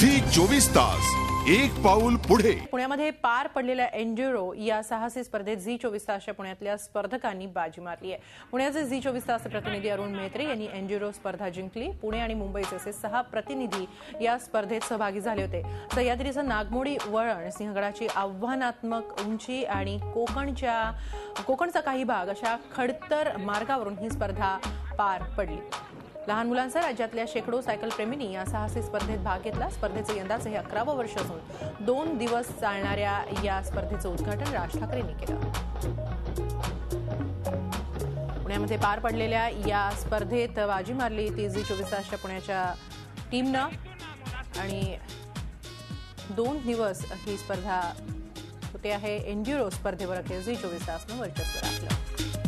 Zee चोवीस तास एक पाऊल पुढे. पुण्यामध्ये पार पडलेल्या एन्ड्युरो या साहसी स्पर्धेत झी चोवीस तासच्या पुण्यातल्या स्पर्धकांनी बाजी मारली आहे. पुण्याचे झी चोवीस तास प्रतिनिधी अरुण मेहत्रे यांनी एन्ड्युरो स्पर्धा जिंकली. पुणे आणि मुंबईचे असे सहा प्रतिनिधी या स्पर्धेत सहभागी झाले होते. सह्याद्रीचं नागमोडी वळण सिंहगडाची आव्हानात्मक उंची आणि कोकणच्या कोकणचा काही भाग अशा खडतर मार्गावरून ही स्पर्धा पार पडली. लहान मुलांसह राज्यातल्या शेकडो सायकलप्रेमींनी या साहसी स्पर्धेत भाग घेतला. स्पर्धेचं यंदाचं हे अकरावं वर्ष असून दोन दिवस चालणाऱ्या या स्पर्धेचं उद्घाटन राज ठाकरेंनी केलं. पुण्यामध्ये पार पडलेल्या या स्पर्धेत बाजी मारली ती झी चोवीस तासच्या पुण्याच्या टीमनं. आणि दोन दिवस ही स्पर्धा होते आहे. एन्ड्युरो स्पर्धेवर अखेर झी चोवीस तासनं वर्चस्व राखलं.